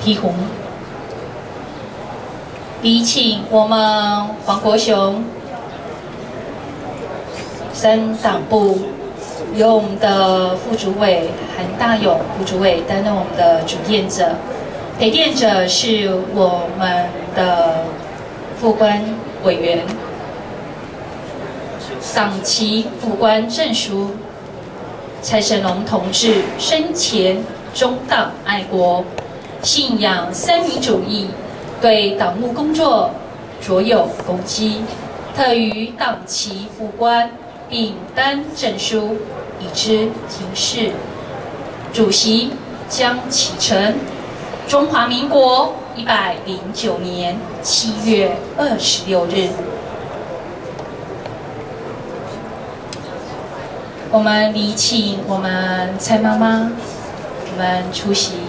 提红，礼请我们黄国雄三党部由我们的副主委韩大勇副主委担任我们的主殿者，陪殿者是我们的副官委员，党旗副官证书，蔡成龙同志生前忠党爱国。信仰三民主义，对党务工作卓有功绩，特于党旗副官，并颁证书已知提示。主席江启臣，中华民国一百零九年七月二十六日，我们礼请我们蔡妈妈，我们出席。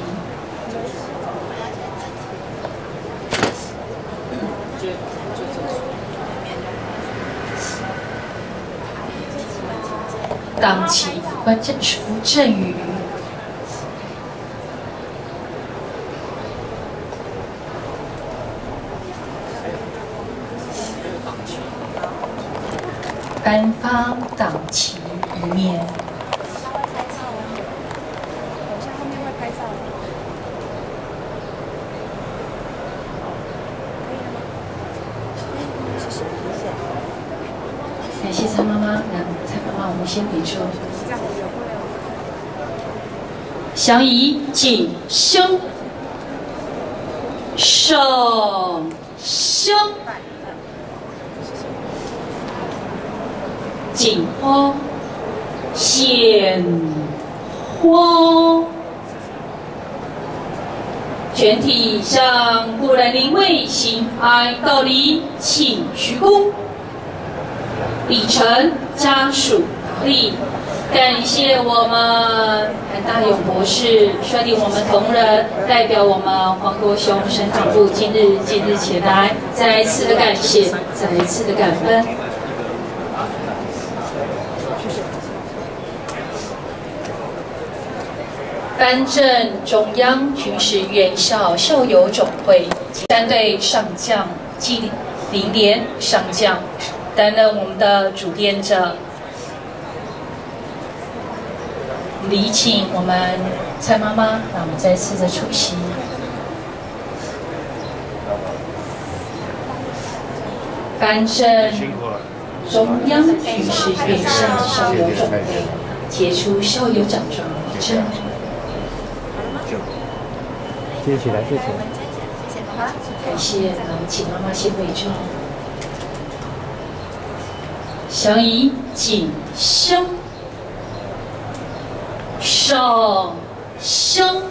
党旗副官证书赠予颁发党旗一面。感谢蔡妈妈，那蔡妈妈，我们先别说。祥仪谨生，手生，锦花献花，全体向故人临位行哀悼礼，请鞠躬。礼成家属力，感谢我们韩大勇博士率领我们同仁，代表我们黄国雄省党部今日今日前来，再一次的感谢，再一次的感恩。颁证中央军事院校校友总会三队上将纪林连上将。担任我们的主编者，礼请我们蔡妈妈，让我们再次的出席。颁证中央军事院校校友总会杰出校友奖状一证。接起来，接起来。感谢，那我们请妈妈先为证。祥仪谨生，手生，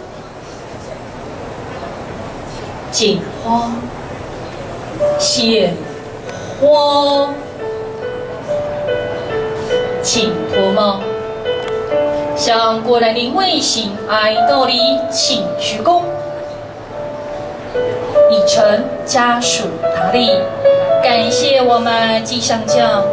锦花献花，请托梦，向国人民卫行哀悼礼，请鞠躬，已成家属达理，感谢我们季上将。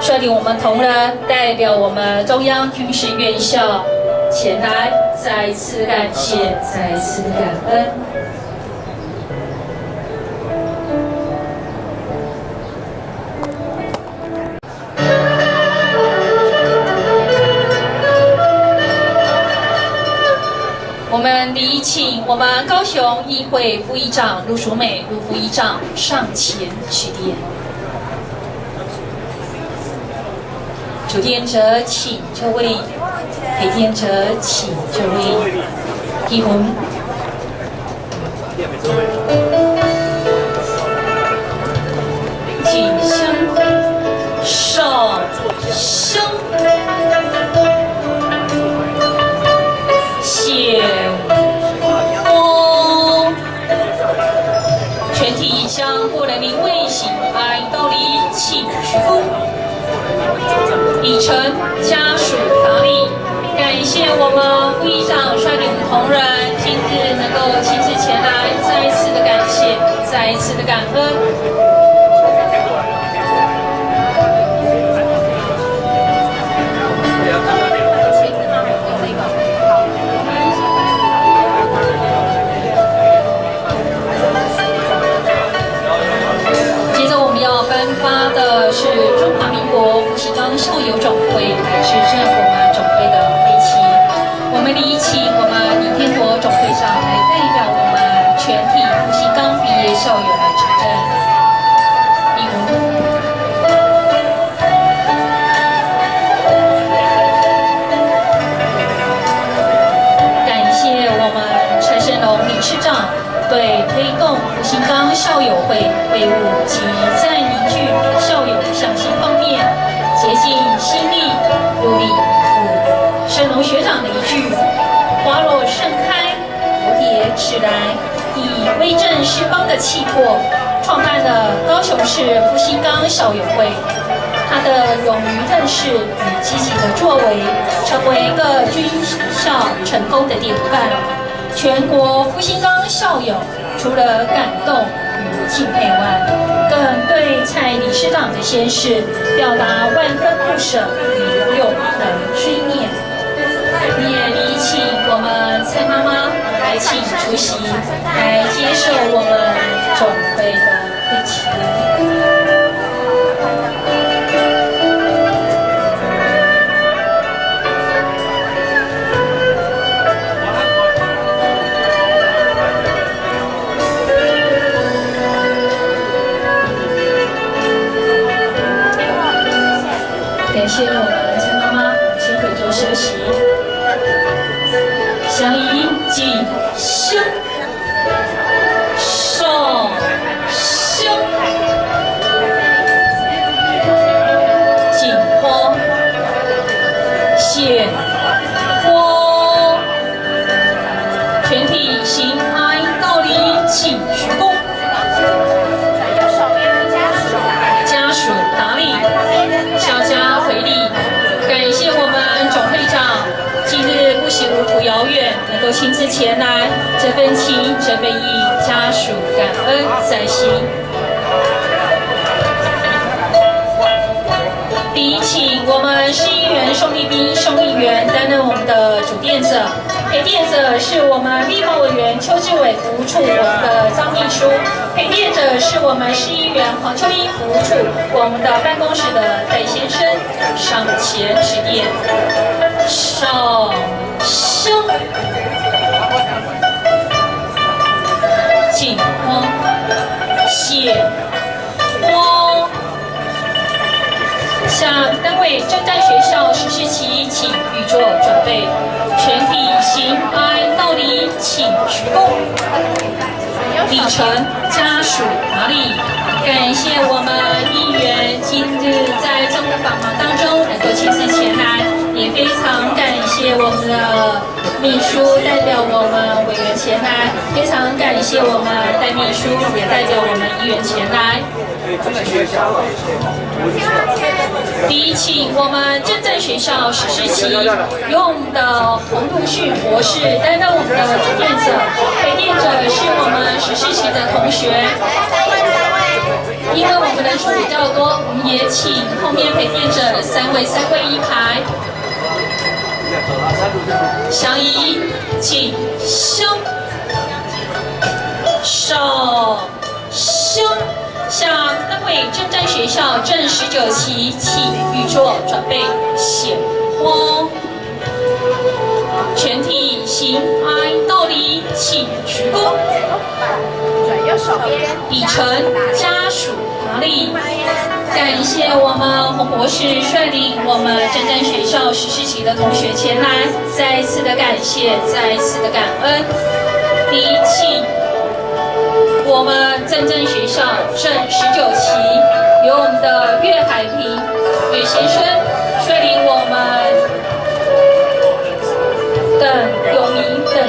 率领我们同仁，代表我们中央军事院校前来再次感谢再次感恩我们礼请我们高雄议会副议长陆淑美陆副议长上前致电。主编者请就位。陪殿者请就位。一红。请香上香。谢光，全体向过来民卫喜哀道礼，请鞠躬。礼成家，谢我们副议长率领同仁今日能够亲自前来，再一次的感谢，再一次的感恩。接着我们要颁发的是中华民国富士康校友总会，也是中国啊总会的。我们礼请我们李天国总会长来代表我们全体复兴刚毕业校友来执政。感谢我们陈胜龙理事长对推动复兴刚校友会会务来”，以威震四方的气魄，创办了高雄市复兴岗校友会。他的勇于任事与积极的作为，成为一个军校成功的典范。全国复兴岗校友除了感动与敬佩外，更对蔡理事长的先逝表达万分不舍与永恒追念，也礼请我们蔡妈妈来请出席，来接受我们总会的会旗。谢我们陈妈妈先回座休息，够亲自前来，这份情，这份意，家属感恩在心。第一，请我们市议员宋立斌宋议员担任我们的主殿者，陪殿者是我们立法委员邱志伟服务处我们的张秘书，陪殿者是我们市议员黄秋英服务处我们的办公室的戴先生，上前致殿，上。香，献花。向单位正在学校实施期，请预做准备。全体行哀道理，请鞠躬。礼成家属哪里？感谢我们议员今日在政府繁忙当中能够亲自前来，也非常感谢我们的秘书代表我们委员前来，非常感谢我们代秘书也代表我们议员前来。第一，请我们正在学校实施期，用的洪路旭博士担任我们的主殿者，陪殿者是我们实施期的同学。因为我们的人数比较多，我们也请后面陪殿者三位三位一排。相依，请香，手香，向单位正在学校正十九期，请预作准备献花。全体行哀道理，请鞠躬。转右手边，已成家属打理。感谢我们洪博士率领我们真正学校十四期的同学前来，再一次的感谢，再一次的感恩。第一请我们真正学校正十九期由我们的岳海平岳先生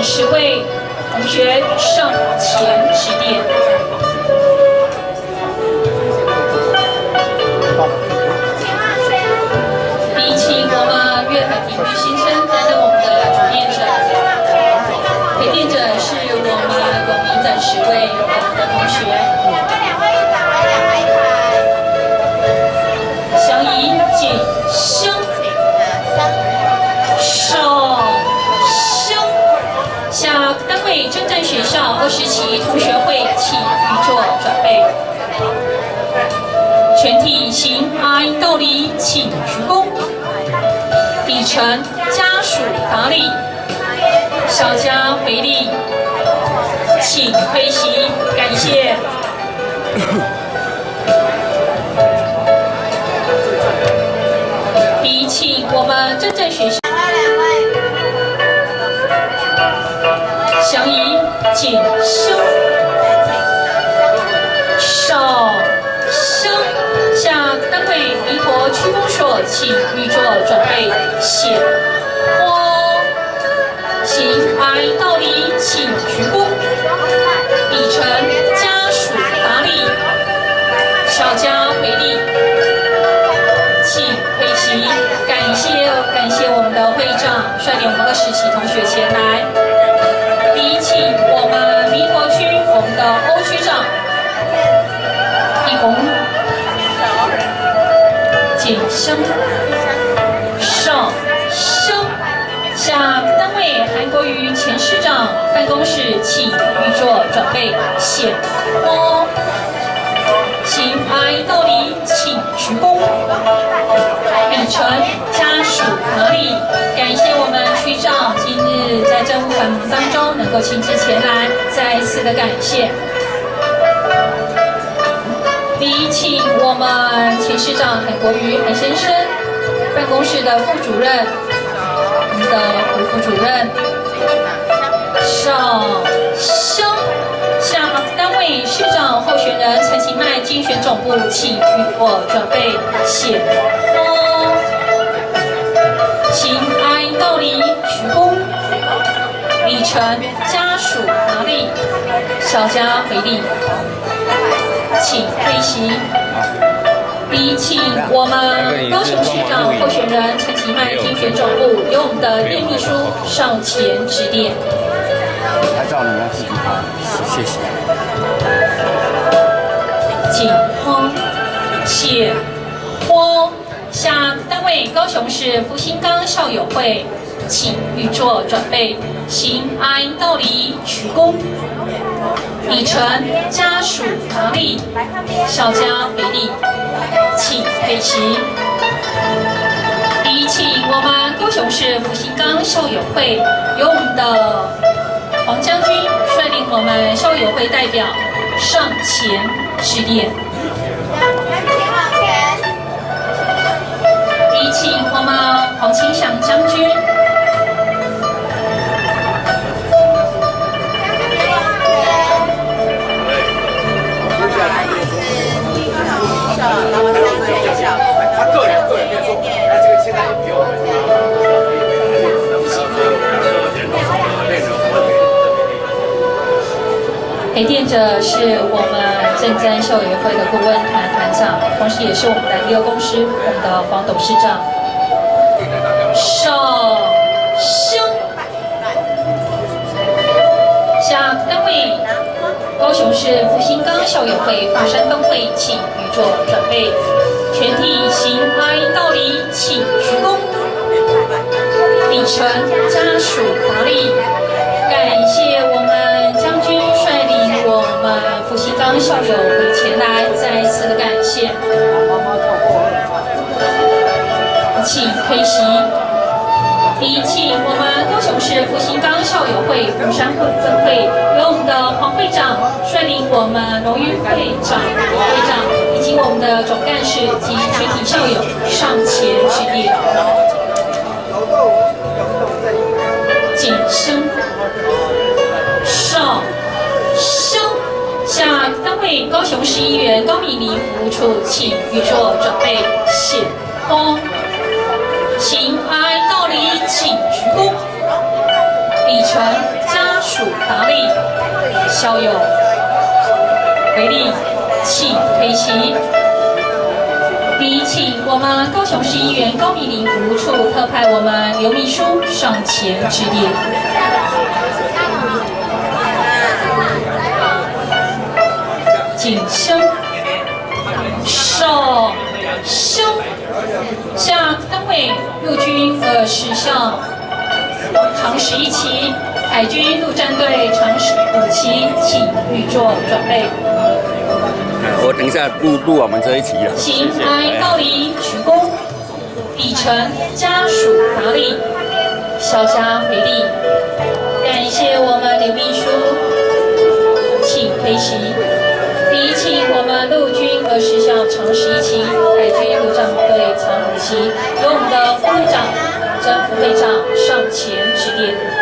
十位同学上前指点。比起我们岳海体育新生担任我们的主辩者，陪练者是我们有名的十位学校二十期同学会请预做准备。全体行哀道礼，请鞠躬。礼成家属打理，小家回礼，请推席，感谢。礼请我们真正学校两请预做准备，显花行哀道礼，请鞠躬。礼成家属打礼，小家回礼。请退席，感谢感谢我们的会长率领我们二十期同学前来。生、上生向单位韩国瑜前市长办公室请预做准备，显花。行哀道理，请鞠躬。秉承家属合理，感谢我们区长今日在政务繁忙当中能够亲自前来，再一次的感谢。请我们前市长韩国瑜韩先生，办公室的副主任，我们的胡副主任，邵生。向单位市长候选人陈其迈竞选总部，请与我准备显花，行哀道礼，鞠躬，礼成家属拿礼，小家回礼，请退席。比请我们高雄市长候选人陈其迈竞选总部由我们的叶秘书上前指点。拍照你要自己拍，谢谢。请花、谢花向单位高雄市福兴岗校友会，请预做准备，行哀道理，鞠躬。礼成家属拿礼，小家回礼，请退席。礼请我们高雄市福兴岗校友会由我们的黄将军率领我们校友会代表上前指点。往前，礼请我们黄清祥将军。陪垫者是我们正真校友会的顾问团团长，同时也是我们的第二公司我们的黄董事长。上生向单位高雄市复兴岗校友会法山分会，请预做准备，全体行哀道理，请鞠躬。礼成家属打理，感谢们复兴岗校友会前来，再一次的感谢。请推席。比请我们高雄市福兴岗校友会凤山会分会由我们的黄会长率领我们荣誉会长、会长以及我们的总干事及全体校友上前致意，谨声高雄市议员高敏玲服务处请预作准备，谢风。请哀道理请鞠躬，礼成家属达理，校友回礼，请推席。礼请我们高雄市议员高敏玲服务处特派我们刘秘书上前致礼。校长十一期，海军陆战队长十五期，请预做准备。我等一下录录我们这一期了。请来道礼鞠躬，礼成家属打礼，小家回礼。感谢我们刘秘书，请推席。礼请我们陆军和十校长十一期，海军陆战队长五期，由我们的副会长、曾副会长上前指点。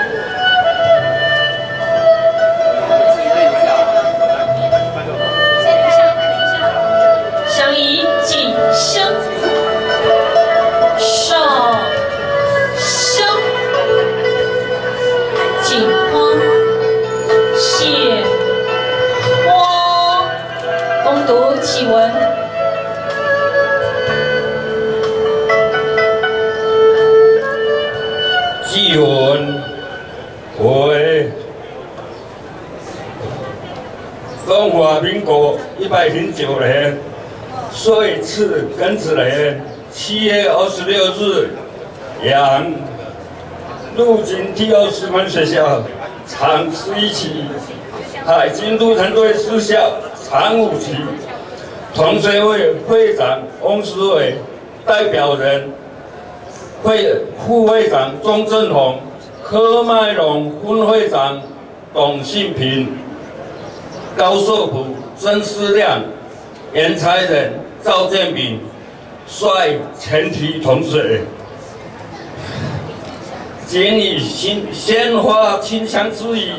百零九年岁次庚子年七月二十六日，阳陆军第二师门学校长十一期，海军陆战队四校长五期，同学会会长翁思伟，代表人会副会长钟正宏、柯麦龙分会长董信平、高寿普、曾思亮、严才仁、赵建炳率全体同学，谨以鲜鲜花清香之意，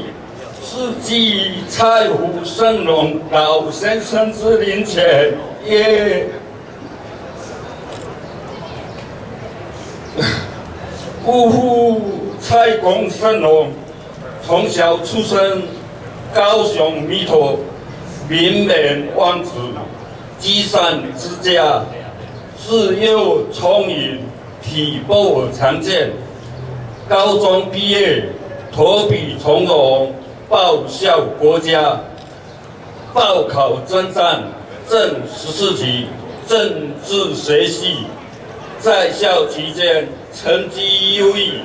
致祭蔡湖圣龙老先生之灵前，耶。姑父蔡公圣龙，从小出生高雄弥陀，名门望子，积善之家，自幼聪颖，体魄强健。高中毕业，投笔从戎，报效国家，报考征战，正十四级政治学系。在校期间成绩优异，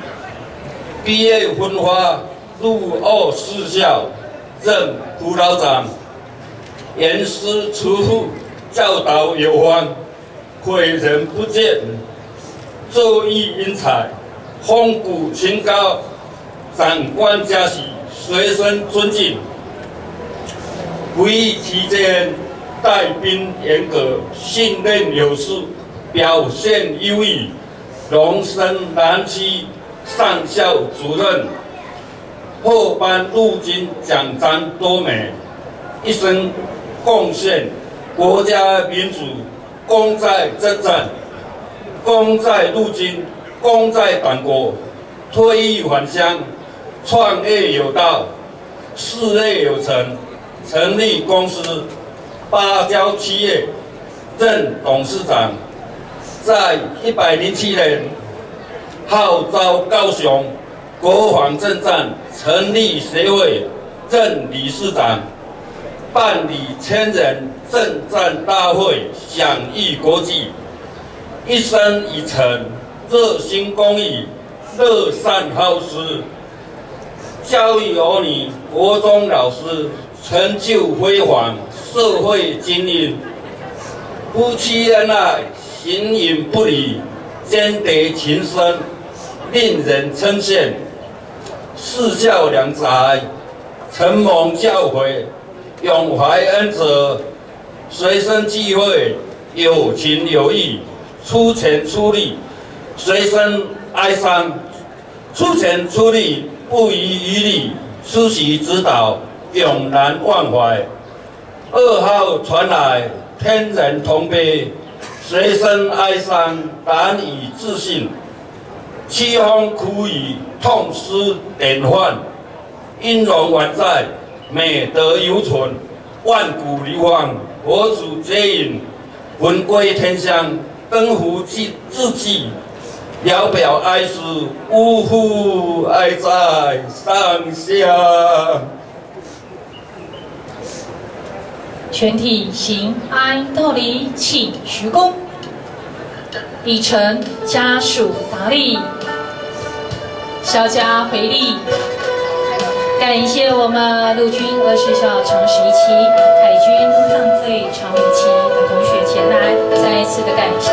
毕业分发入二四校，任辅导长，严师出户，教导有方，诲人不倦，作艺英才，风骨清高，长官嘉许，随身尊敬。服役期间带兵严格，训练有素。表现优异，荣升南区上校主任，获颁陆军奖章多枚，一生贡献国家民主，功在征战，功在陆军，功在党国。退役返乡，创业有道，事业有成，成立公司，芭蕉企业，任董事长。在一百零七年，号召高雄国防政战成立协会，任理事长，办理千人政战大会，享誉国际。一生一诚，热心公益，乐善好施，教育儿女，国中老师，成就辉煌，社会精英，夫妻恩爱。形影不离，兼得情深，令人称羡。四教良才，承蒙教诲，永怀恩泽，随身聚会，有情有义，出钱出力，随身哀伤，出钱出力，不遗余力，出席指导，永难忘怀。噩耗传来，天人同悲，随身哀伤，难以置信。凄风苦雨，痛失典范，音容宛在，美德犹存。万古流芳，佛祖接引，魂归天乡，登福之之际，聊表哀思，呜呼哀哉上下。全体行哀悼礼，请鞠躬。已成，家属达理，小家回礼。感谢我们陆军二十校长十一期、海军陆战队长五期的同学前来，再一次的感谢。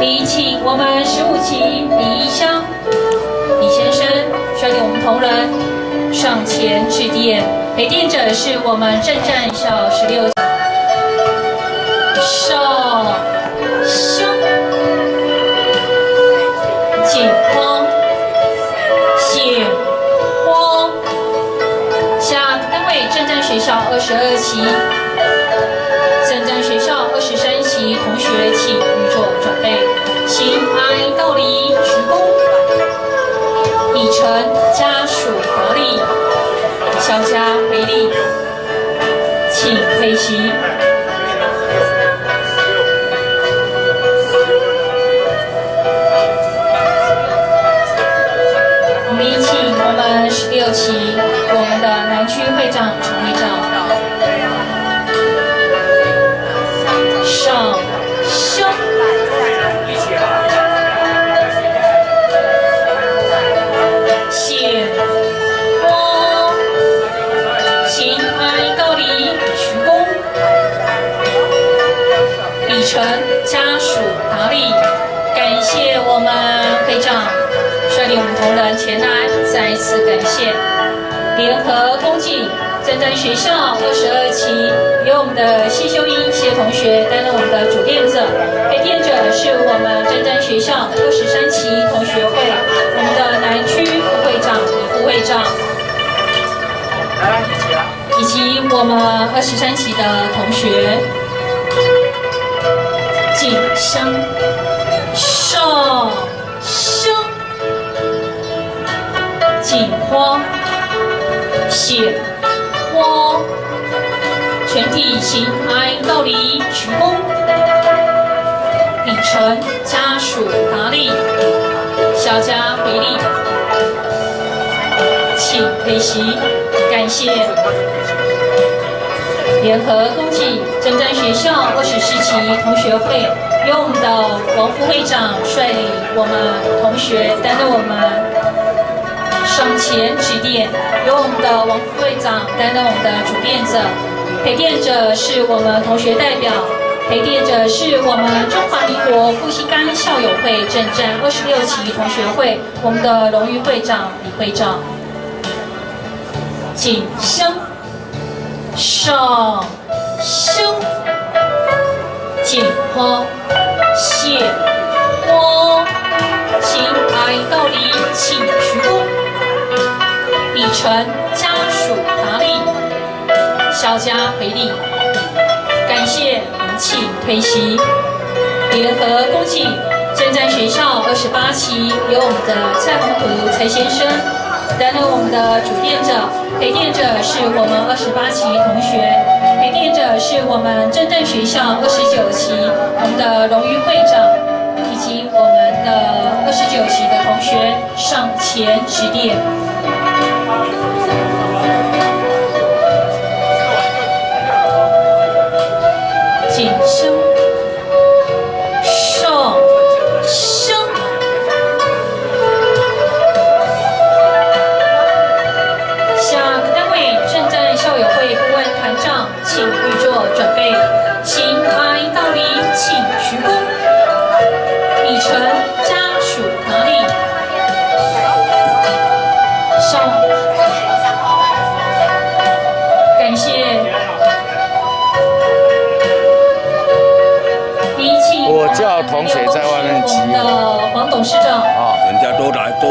礼请我们十五期李一香李先生率领我们同仁上前致电，陪殿者是我们正战校十六少家属得力，小家回力，请退席。再次感谢。联合恭敬正在学校二十二期，由我们的谢秀英谢同学担任我们的主殿者，陪殿者是我们正在学校二十三期同学会我们的南区副会长李副会长，以及我们二十三期的同学景香上景花显花，全体行哀到礼鞠躬，礼成家属打理，小家回礼，请退席，感谢联合恭敬正在学校二十四期同学会，由我们的王副会长率领我们同学担任我们。上前指点，由我们的王副会长担任我们的主殿者，陪垫者是我们同学代表，陪垫者是我们中华民国复兴岗校友会正战二十六期同学会我们的荣誉会长李会长，敬香上香，敬花谢花，行哀悼礼，请鞠躬。礼成家属打理，小家回礼，感谢您请推席。联合恭敬正在学校二十八期，由我们的蔡宏图蔡先生担任我们的主殿者，陪殿者是我们二十八期同学，陪殿者是我们正正学校二十九期我们的荣誉会长，以及我们的二十九期的同学上前指点。谨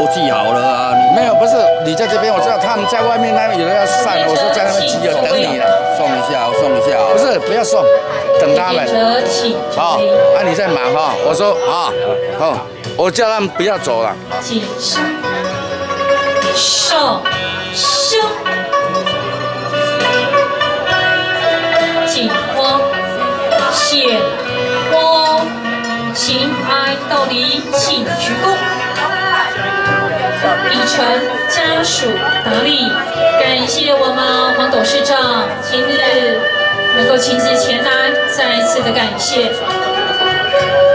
记好了啊，你没有，不是你在这边，我知道他们在外面那边有人要上，我说在那边集合等你了。送一下，送一下。不是，不要送，等他们。好，啊你在忙哈，我说啊，好，我叫他们不要走了。谨慎，上升，景光，显光，行哀道理，请鞠躬。李晨家属达利，感谢我们黄董事长今日能够亲自前来，再一次的感谢。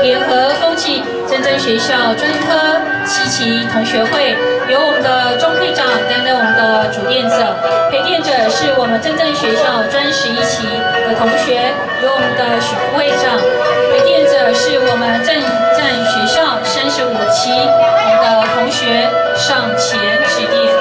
联合恭喜真正学校专科七期同学会，由我们的钟会长担任我们的主殿者，陪殿者是我们真正学校专十一期的同学，由我们的许副会长，陪殿者是我们正在学是五期我们的同学上前指点。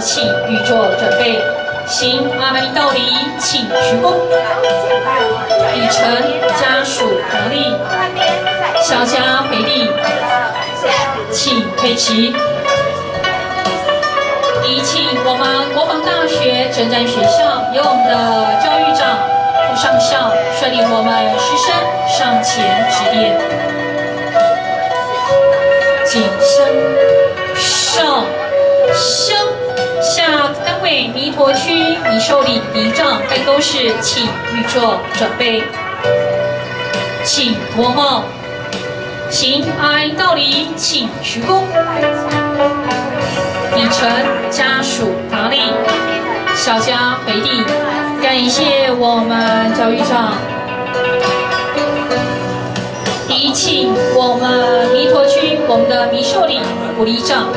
请预做准备。行阿弥道礼，请鞠躬。礼成家属得力，小家回礼，请配齐。礼请我们国防大学征战学校由我们的教育长副上校率领我们师生上前指点，谨慎上。单位弥陀区米寿里仪仗办公室，请预做准备，请托帽，行哀道礼，请鞠躬。礼成家属打礼，小家回礼，感谢我们教育长。礼请我们弥陀区我们的弥寿里副里长。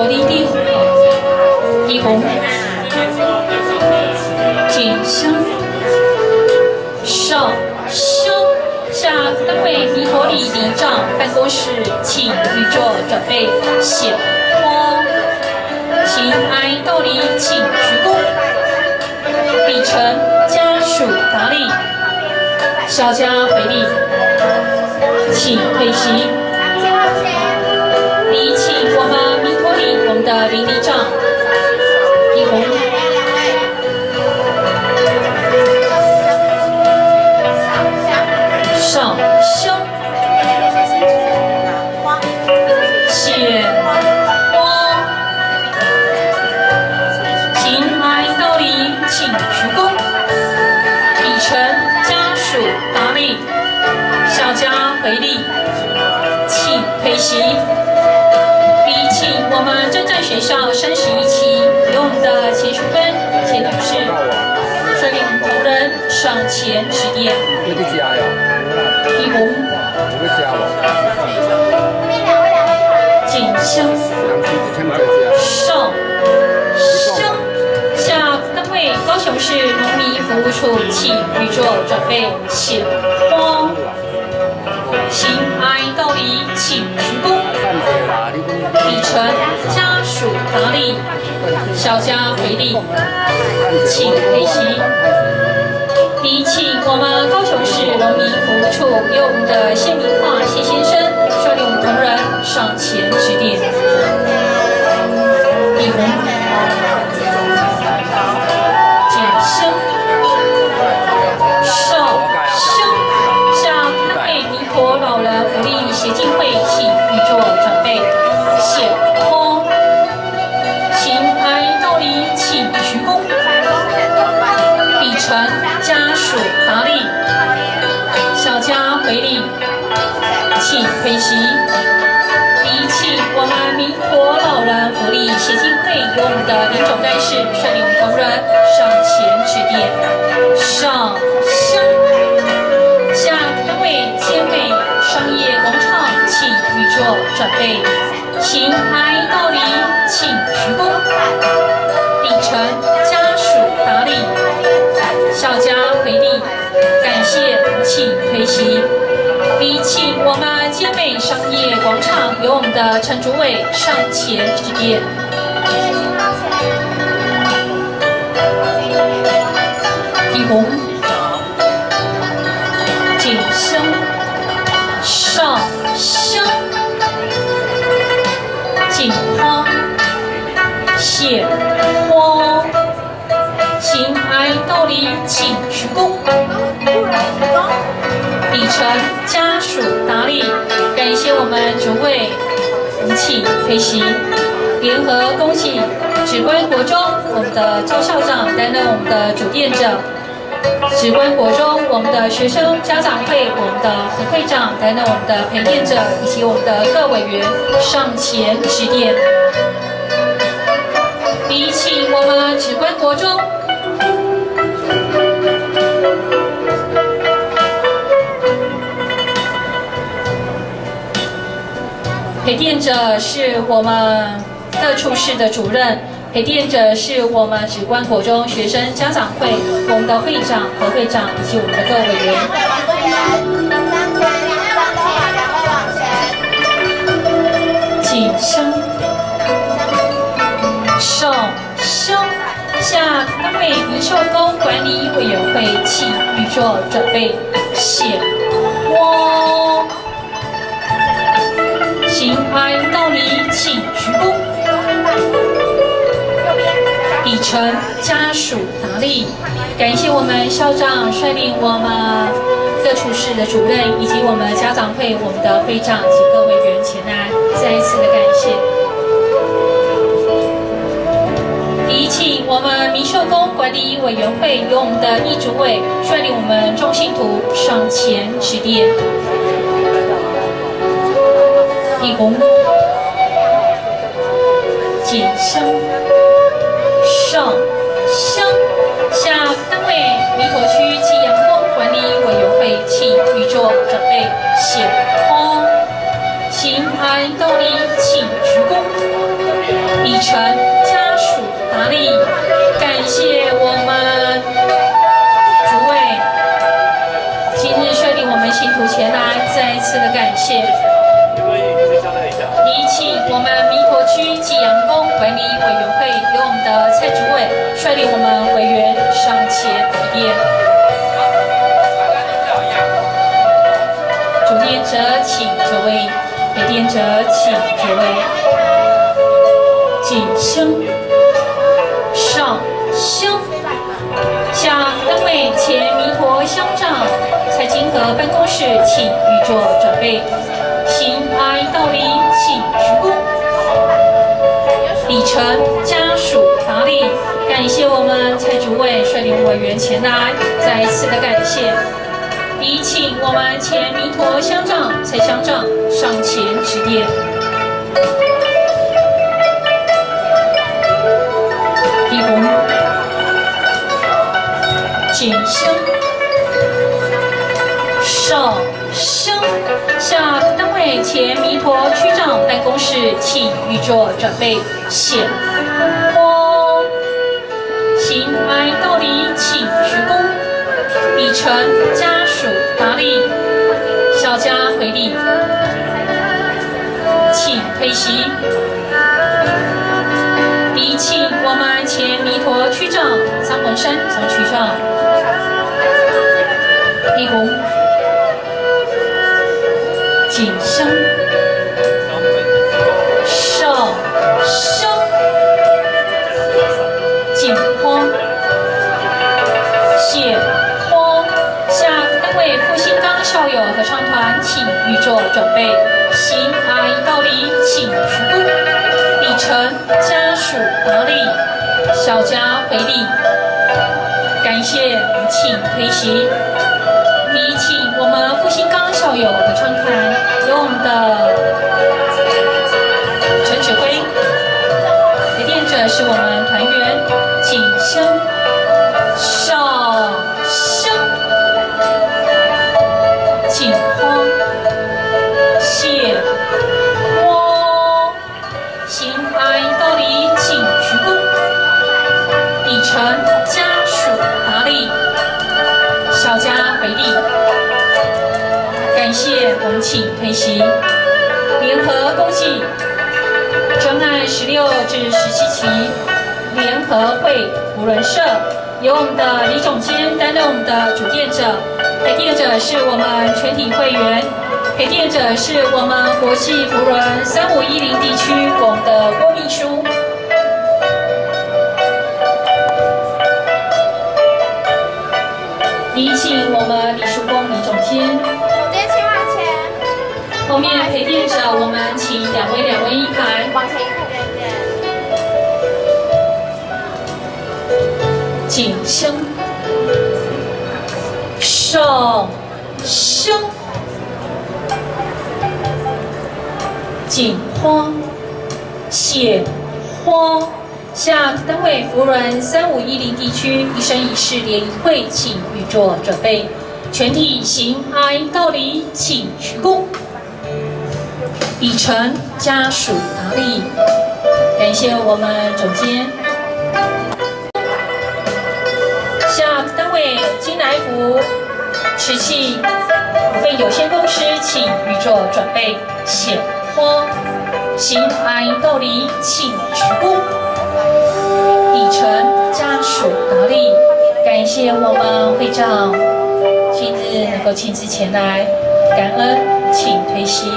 来来，高低低，低红，谨香，上升。下单位弥陀里里长办公室，请预做准备，显光，行哀道理，请鞠躬。礼成家属打理，小家回礼，请退席。礼请我们弥陀里我们的淋漓仗。上前指点。你去加哟，一红你去加无？锦香两千一千块钱。上升。下单位高雄市农民服务处，请预做准备，显光。行哀道理，请鞠躬。礼成家属打理，小家回礼，请配席。用我们的谢明化谢先小家回礼，感谢请推席。礼请我们坚美商业广场由我们的陈主委上前致电。一红，锦香，上香，锦花，谢李成家属打理，感谢我们主委吴启飞行，联合恭喜指关国中我们的赵校长担任我们的主殿者，指关国中我们的学生家长会我们的副会长担任我们的陪殿者，以及我们的各委员上前指点，礼请我们指关国中。陪垫者是我们各处室的主任，陪垫者是我们指关国中学生家长会我们的会长和会长以及我们的各位委员。两位往前，向前，两位往前。锦香，上香，下单位民寿宫管理委员会请预作准备，献花。行哀道理，请鞠躬。礼成家属打理，感谢我们校长率领我们各处室的主任以及我们家长会我们的会长及各委员前来再一次的感谢。礼请我们明秀宫管理委员会由我们的易主委率领我们中信图上前指点。一躬，锦香，上香，下单位弥陀区及阳光管理委员会请预作准备，献花，行哀道理，请鞠躬，礼成。我们委员上前提点。主殿者请就位，陪殿者请就位。谨香，上香，下单位前弥陀乡长蔡金阁办公室请预作准备。行哀道礼，请鞠躬。礼成家，们蔡主委率领委员前来，再一次的感谢。礼请我们前弥陀乡长蔡乡长上前指点。一躬，谨香，上香，下单位前弥陀区长办公室请预作准备，献礼成家属打理，小家回礼，请退席。礼请我们前弥陀区长张文山张区长，一躬。锦香，上香，合唱团请预做准备，行哀道理，请鞠躬，礼成家属打理，小家回礼，感谢请推席。礼请我们复兴岗校友合唱团由我们的陈指挥，陪殿者是我们团员景香、们请推席，联合共计专案十六至十七期联合会福伦社，由我们的李总监担任我们的主店者，陪店者是我们全体会员，陪店者是我们国际福伦三五一零地区我们的郭秘书。面陪殿者，我们请两位两位一排，往前一点点。景香、上香、锦花、谢花。向单位福伦三五一零地区一生一世联谊会，请预做准备，全体行哀道礼，请鞠躬。以诚家属达理，感谢我们总监。下单位金来福瓷器股份有限公司，请预作准备，显花行哀道理，请鞠躬。以诚家属达理，感谢我们会长今日能够亲自前来，感恩，请推席。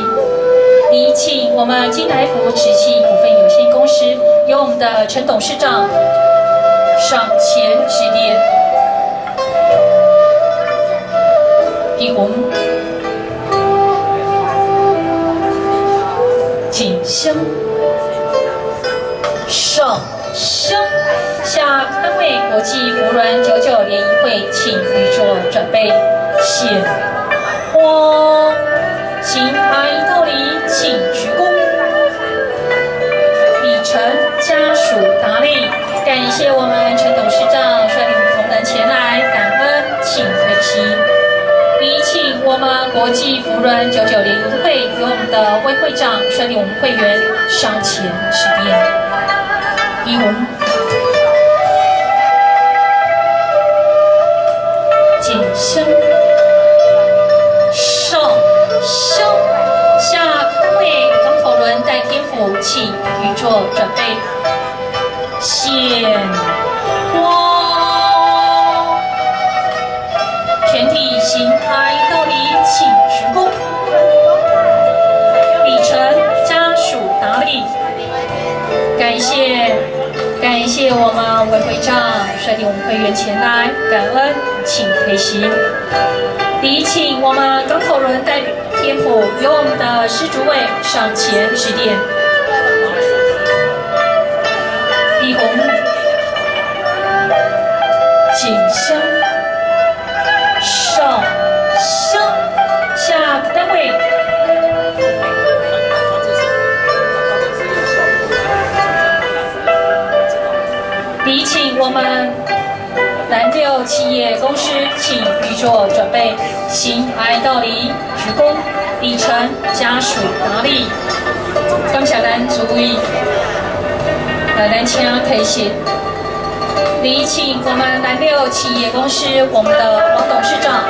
请我们金来福瓷器股份有限公司由我们的陈董事长上前指点，一红锦香上升下单位国际福伦九九联谊会，请预做准备，献花，行哀国际福伦九九联谊会由我们的魏会长率领我们会员上前指点。一红，锦香，上香，下单位刚口轮带天府，请预做准备，献我们魏会长率领我们会员前来，感恩，请推席。礼请我们港口人代表天府由我们的施主委上前指点。请预作准备，行哀道理，鞠躬，礼诚家属达理。感谢咱诸位，来咱请提醒。礼请我们南六企业公司我们的王董事长。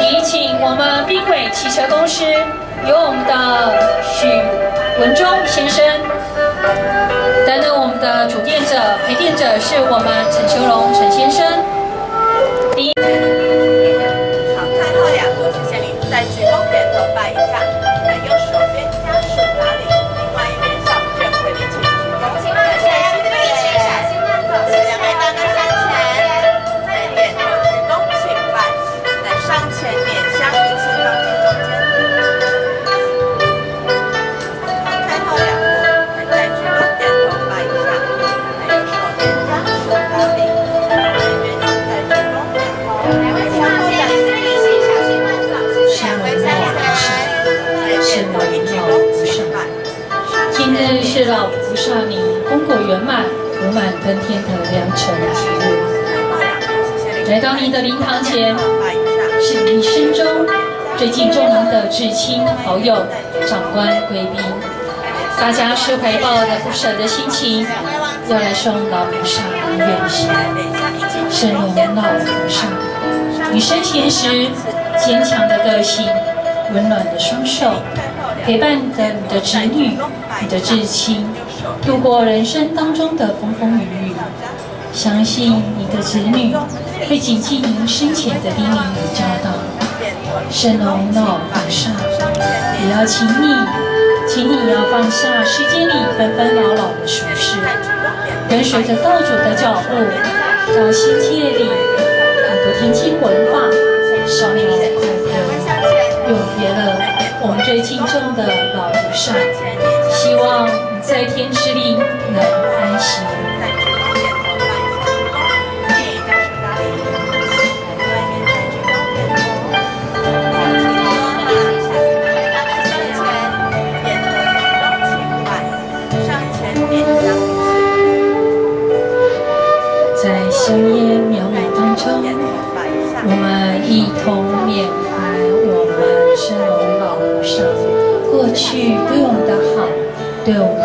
礼请我们滨伟汽车公司由我们的许文忠先生担任我们的主殿者，陪殿者是我们陈秋荣陈先生。第一，日。来到您的灵堂前，是你一生中最敬重的至亲好友、长官、贵宾，大家是怀抱的不舍的心情，要来送老菩萨远行。圣龙老菩萨，你生前时坚强的个性、温暖的双手，陪伴着你的子女、你的至亲，度过人生当中的风风雨雨。相信你的子女会谨记您生前的叮咛与教导。圣龙老菩萨，也要请你，请你要放下世间里纷纷扰扰的俗事，跟随着道主的脚步，到新界里看多听经文化，少年的快乐，永别了我们最敬重的老菩萨。希望在天之灵能安息。对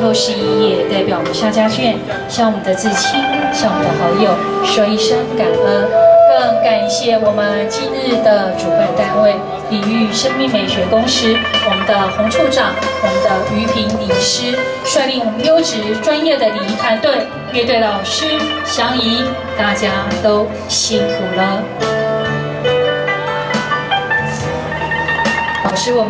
最后是一也代表我们夏家眷向我们的至亲、向我们的好友说一声感恩。更感谢。我们今日的主办单位礼遇生命美学公司，我们的洪处长，我们的于平理师，率领我们优质专业的礼仪团队，乐队老师相宜，大家都辛苦了。老师，我们。